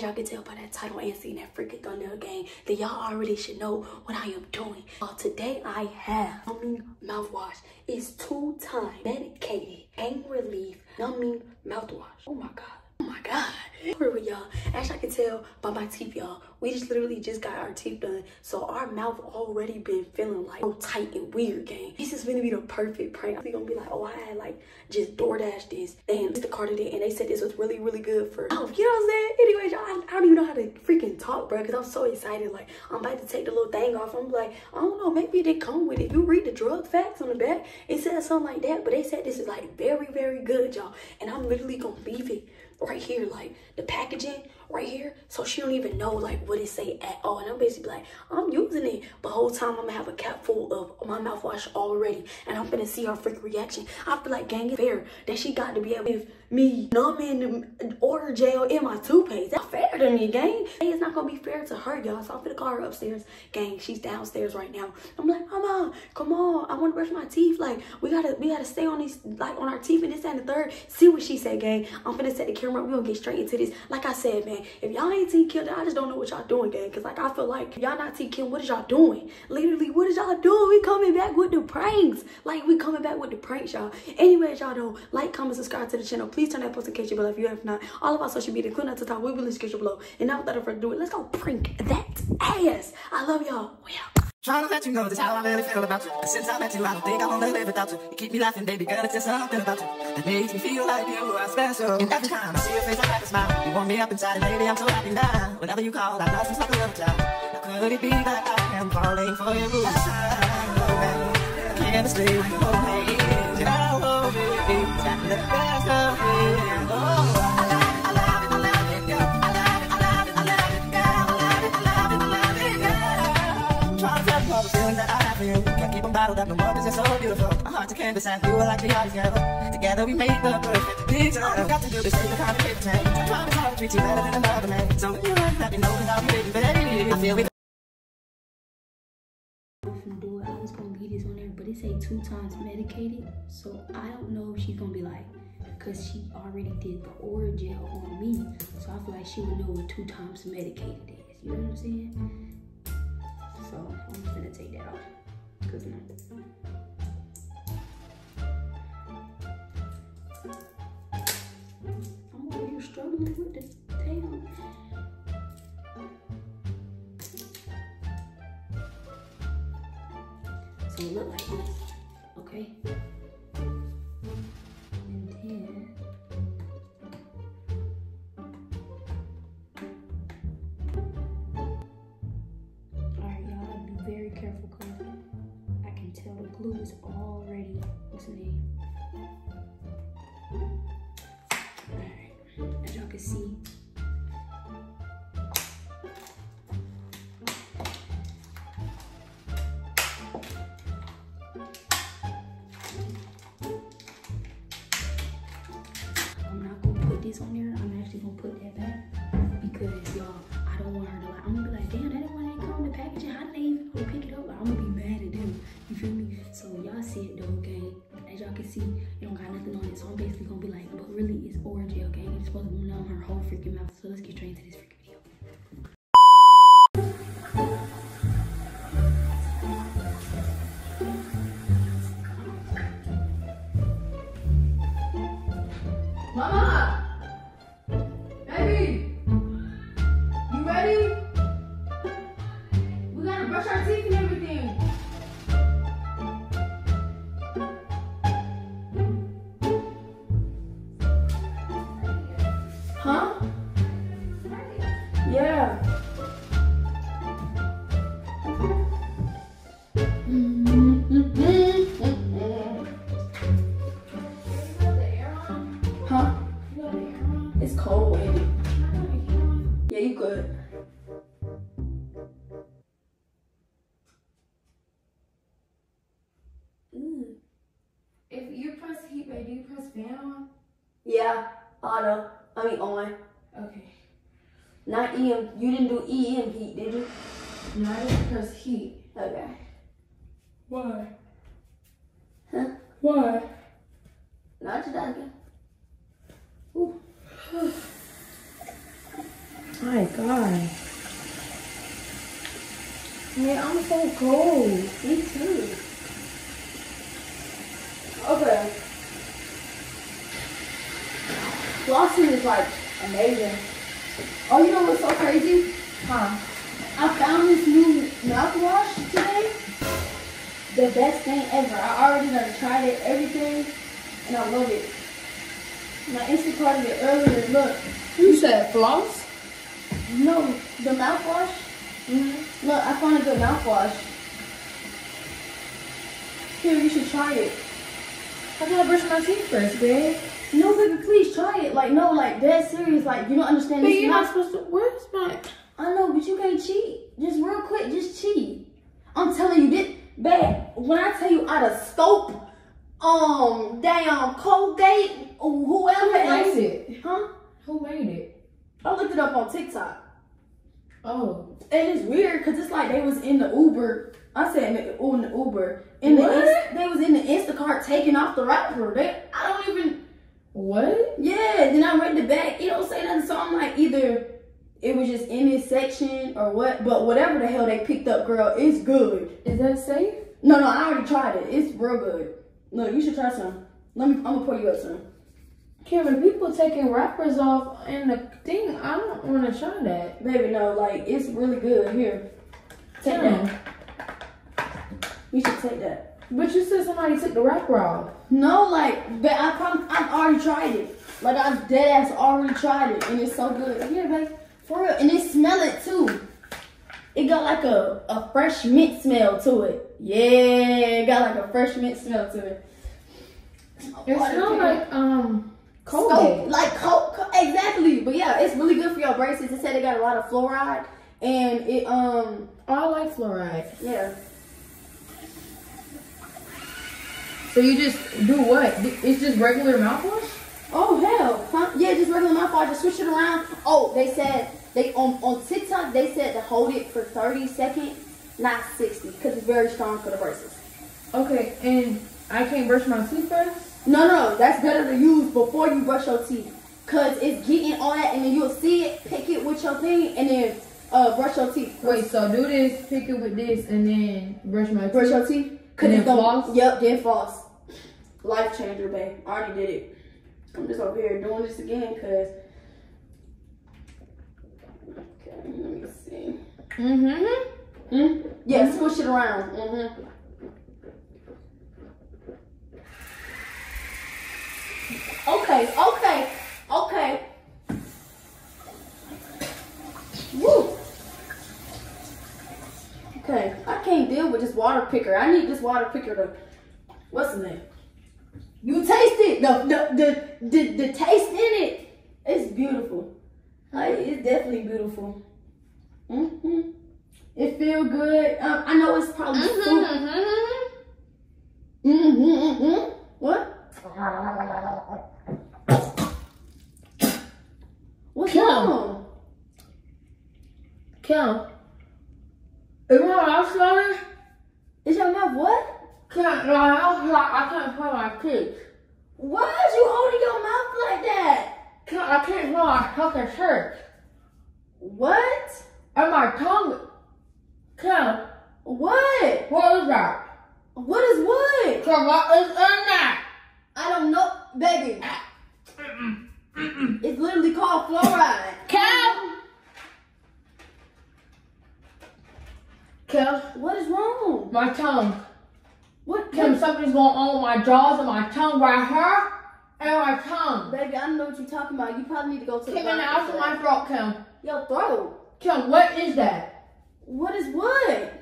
As y'all can tell by that title and seeing that freaking thumbnail game, that y'all already should know what I am doing. Uh, today I have numbing mouthwash. It's two time medicated pain relief numbing mouthwash. Oh my god. Oh my god. Here with y'all. As I can tell by my teeth, y'all, we just literally just got our teeth done. So our mouth already been feeling like so tight and weird, gang. This is gonna be the perfect prank. I'm gonna be like, oh, I had like just DoorDash this and the card did and they said this was really, really good for oh, you know what I'm saying? Anyways, y'all, I, I, don't even know how to freaking talk, bro, because I'm so excited. Like, I'm about to take the little thing off. I'm like, I don't know, maybe they come with it. You read the drug facts on the back, it says something like that, but they said this is like very, very good, y'all. And I'm literally gonna leave it right here, like the packaging right here. So she don't even know like what it say at all. And I'm basically like, I'm using it. But whole time I'm gonna have a cap full of my mouthwash already. And I'm gonna see her freaking reaction. I feel like gang it's fair that she got to be able to me numbing Orajel in my toothpaste. That's fair to me, gang. Hey, It's not gonna be fair to her, y'all. So I'm gonna call her upstairs. Gang, she's downstairs right now. I'm like, Mama, come on. I wanna brush my teeth. Like, we gotta we gotta stay on these like on our teeth and this and the third. See what she said, gang. I'm gonna set the camera up. we gonna get straight into this. Like I said, man, if y'all ain't Team Kim, I just don't know what y'all doing, gang. Cause like I feel like y'all not Team Kim, what is y'all doing? Literally, what is y'all doing? We coming back with the pranks. Like we coming back with the pranks, y'all. Anyways, y'all know, like, comment, subscribe to the channel. Please turn that post notification bell if you have not. All of our social media, including at the top, we will description below. And now without further ado, let's go prank that ass. I love y'all. We out. Trying to let you know just how I really feel about you. Since I met you, I don't think I wanna live without you. You keep me laughing, baby girl, it's just something about you that makes me feel like you are special. And every time I see your face, I have a smile. You warm me up inside, and baby, I'm so happy now. Whenever you call, I it's like a little child. Now could it be that I am falling for you? Can't stay, oh, hey, 10%. We like we yard together. Together we made the perfect picture. All I got to do is take the complicated man. I promise I'll treat you better than another man. So if you let that be known, cause I'll be waiting, baby. I feel we do. I was gonna leave this on there, but it's a two times medicated, so I don't know if she's gonna be like, cause she already did the oral gel on me, so I feel like she would know what two times medicated is. You know what I'm saying? So I'm just gonna take that off, cause no. I'm over here struggling with the tail. So it look like this, okay? On there. I'm actually gonna put that back and heat, did you? No, I didn't press heat. Okay. Why? Huh? Why? Not again Ooh. My God. Man, I'm so cold. Me too. Okay. Flossing is like amazing. Oh, you know what's so crazy? Huh? I found this new mouthwash today. The best thing ever. I already done tried it, everything, and I love it. And I Instacarted it earlier. Look, You said floss? no, the mouthwash. Mm-hmm. Look, I found a good mouthwash. Here, you should try it. I gotta brush my teeth first, babe. No, baby, please try it. Like, no, like, dead serious. Like, you don't understand But this. you're not supposed to. Where's my? I know, but you can't cheat. Just real quick, just cheat. I'm telling you, this, babe, when I tell you out of scope, um, damn, Colgate, whoever Who made it? Huh? Who made it? I looked it up on TikTok. Oh. And it's weird because it's like they was in the Uber. I said in the, in the Uber. In What? Inst- they was in the Instacart taking off the wrapper. They, I don't even. What? Yeah. Then I read the back. It don't say nothing. So I'm like, either it was just in this section or what. But whatever the hell they picked up, girl, it's good. Is that safe? No, no, I already tried it. It's real good. No, you should try some. Let me. I'm gonna pour you up some. Kevin, people taking wrappers off in the thing. I don't want to try that. Baby, no, like it's really good. Here, take Damn. that. You should take that. But you said somebody took the wrapper off. No, like, but I I've already tried it. Like I dead ass already tried it, and it's so good. Here, babe, for real, and it smell it too. It got like a, a fresh mint smell to it. Yeah, it got like a fresh mint smell to it. It smells like um Coke, Colgate. like Coke, Co- exactly. But yeah, it's really good for your braces. It said it got a lot of fluoride, and it um Oh, I like fluoride. yeah. So you just do what? It's just regular mouthwash? Oh hell, huh? Yeah, just regular mouthwash. Just switch it around. Oh, they said they on on TikTok they said to hold it for thirty seconds, not sixty, because it's very strong for the braces. Okay, and I can't brush my teeth first? No, no, that's better to use before you brush your teeth, cause it's getting all that, and then you'll see it, pick it with your thing, and then uh brush your teeth. Wait, so do this, pick it with this, and then brush my brush teeth. your teeth. Cause And it's then gonna, floss? Yep, then floss. Life changer, babe. I already did it. I'm just over here doing this again, cause. Okay, let me see. Mm-hmm. Hmm? Yeah, switch it around. Mm-hmm. Okay, okay, okay. Woo. Okay, I can't deal with this water picker. I need this water picker to. What's the name? You taste it. The the the the, the taste in it. It's beautiful. Like it's definitely beautiful. hmm It feel good. Um, I know it's probably fruit. Mm-hmm. Mm-hmm, mm-hmm. What? What's Kim. wrong? Kim. Is my mouth smelling? Is your mouth what? Kim, my mouth I can't feel my teeth. Why is you holding your mouth like that? I can't feel my fucking shirt. What? And my tongue. Kim, What? what is that? What is what? Kim, what is in that? I don't know, baby. It's literally called fluoride. Kim! Kim, What is wrong? my tongue. What? Kim, what- something's going on with my jaws and my tongue right here and my tongue. Baby, I don't know what you're talking about. You probably need to go to the Kim, and doctor for to my throat, Kim. Your throat. Kim, what is that? What is what?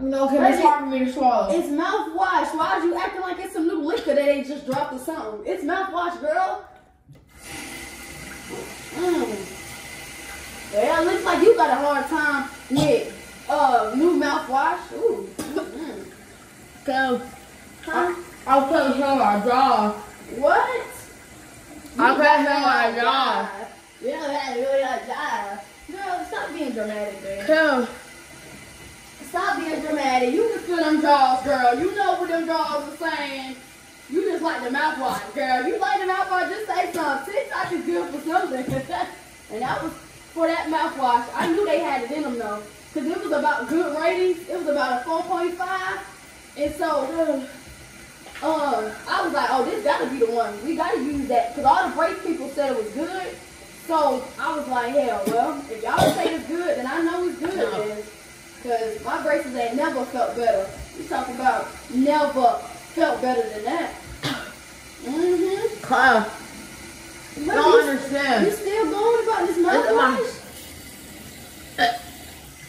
No, Kim, Baby, it's hard for me to swallow. It's mouthwash. Why are you acting like it's some new liquor that they just dropped or something? It's mouthwash, girl. Mm. Yeah, it looks like you got a hard time with uh new mouthwash. Ooh. Mm. Kim, Huh? I'll put it on my jaws. What? I You can't got feel my jaw. jive. Yeah, that really got jive. Girl, stop being dramatic, man. Kim, Stop being dramatic. You can feel them jaws, girl. You know what them jaws are saying. You just like the mouthwash, girl. You like the mouthwash, just say something. TikTok is good for something. and that was for that mouthwash. I knew they had it in them though. Because it was about good ratings. It was about a 4.5. And so, um, I was like, oh, this gotta be the one. We gotta use that because all the brace people said it was good. So I was like, hell, well, if y'all say it's good, then I know it's good. Then, because my braces ain't never felt better. You talk about never felt better than that. Mm-hmm. But Don't you- understand. You still going about this mouthwash?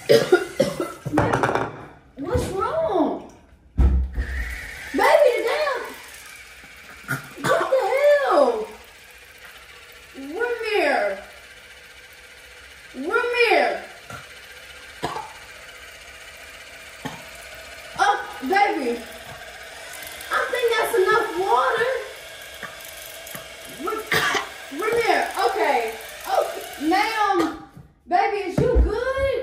What's wrong? Baby, the damn. What the hell? Ramiere. Ramiere. Oh, baby. I think that's enough water. Ra- Ramiere, okay. Okay, ma'am. Baby, is you good?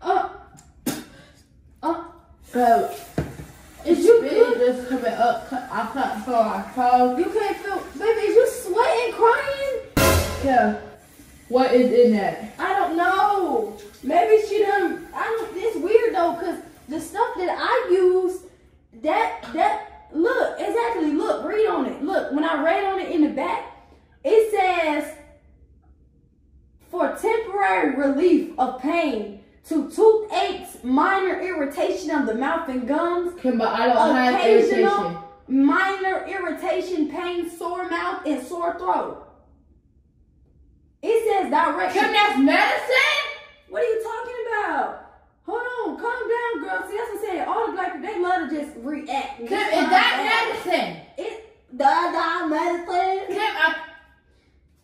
Uh, uh, So, is you it good? just coming up. I can't feel my toes. You can't feel, baby, is you sweating, crying? Yeah. What is in that? I don't know. Maybe she done. I don't. It's weird though, cause the stuff that I use, that that look exactly. Look, read on it. Look, when I read on it in the back, it says for temporary relief of pain to toothaches, minor irritation of the mouth and gums, Kim, but I don't have irritation. Minor irritation, pain, sore mouth, and sore throat. It says direction. Kim, that's medicine? What are you talking about? Hold on, calm down, girl. See, that's what I'm saying. All the black people, they love to just react. Kim, is that medicine? It, da da medicine. Kim, I,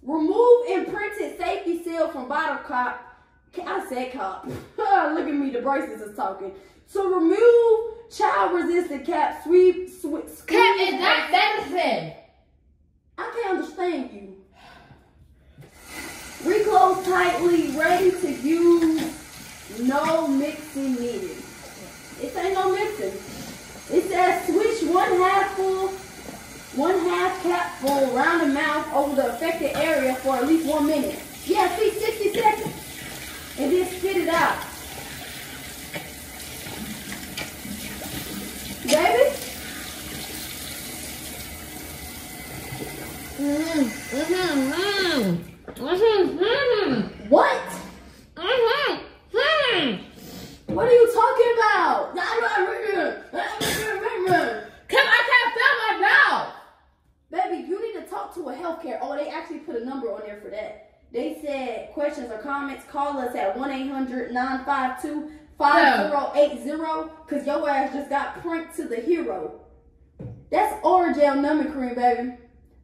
Remove imprinted safety seal from bottle cap. I said cop. Look at me, the braces is talking. So remove child resistant cap. Sweep, sweep. Kim, is that medicine? I can't understand you. Reclose tightly, ready to use. No mixing needed. It ain't no mixing. It says switch one half full, one half cap full around the mouth over the affected area for at least one minute. Yeah, see, 60 seconds. And then spit it out. Baby? Mm-hmm, mm-hmm, mm-hmm, What? What are you talking about? I can't feel my mouth. Baby, you need to talk to a healthcare. Oh, they actually put a number on there for that. They said questions or comments, call us at 1-800-952-5080 because your ass just got pranked to the hero. That's Orajel numbing cream, baby.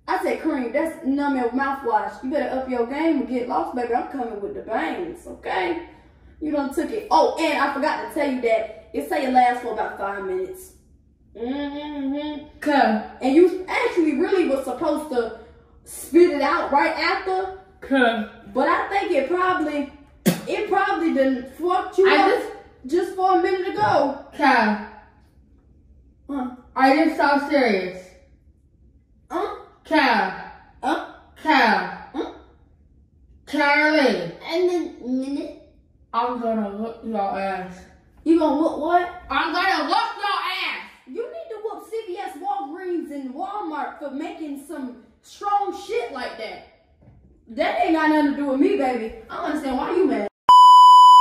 I said cream. That's numbing mouthwash. You better up your game and get lost, baby. I'm coming with the bangs, okay? You done took it. Oh, and I forgot to tell you that it say it lasts for about five minutes. Mm-hmm. Kim, And you actually really was supposed to spit it out right after, Kim. but I think it probably, it probably done fucked you I up just- just for a minute ago. Kim, Uh, are you so serious? uh, Kim, uh, Kim, uh. Charlie, And then minute. I'm gonna whoop your ass. You gonna whoop what? I'm gonna whoop your ass. You need to whoop CVS, Walgreens, and Walmart for making some strong shit like that. That ain't got nothing to do with me, baby. I don't understand why you mad.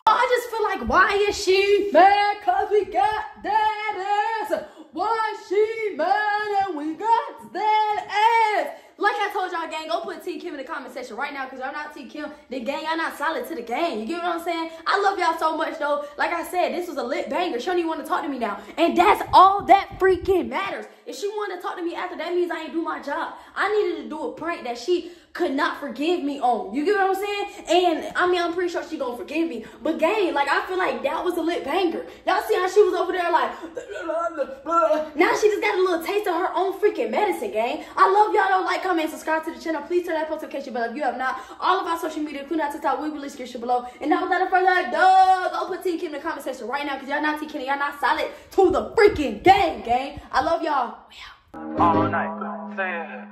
I just feel like, why is she mad? Cause we got that ass. Why is she mad and we got that ass? Like I told y'all, gang, go put T Kim in the comment section right now because y'all not T Kim. The gang, y'all not solid to the game. You get what I'm saying? I love y'all so much though. Like I said, this was a lit banger. She don't even want to talk to me now. And that's all that freaking matters. If she want to talk to me after, that means I ain't do my job. I needed to do a prank that she could not forgive me on. You get what I'm saying? And I mean, I'm pretty sure she gonna forgive me. But gang, like I feel like that was a lit banger. Y'all see how she was over there like, now she just got a little taste of her own freaking medicine, gang. I love y'all. Don't like, comment, subscribe to the channel. Please turn that post notification bell if you have not. All of our social media, including our TikTok, we will list description below. And now without further ado, go put T Kim in the comment section right now because y'all not T Kim, y'all not solid to the freaking game, gang. I love y'all. All night. Say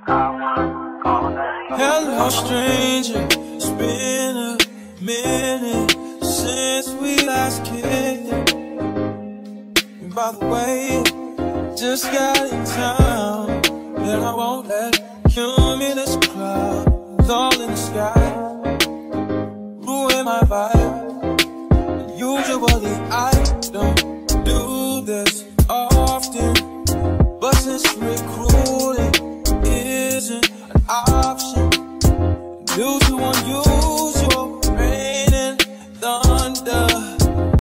I want all night. Hello, stranger. It's been a minute since we last kicked. And by the way, just got in town. And I won't let cumulus cloud all in the sky ruin my vibe.